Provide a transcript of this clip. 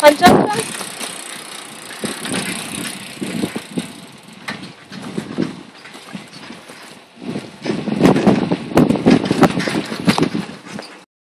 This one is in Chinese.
反正